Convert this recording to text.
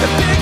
The big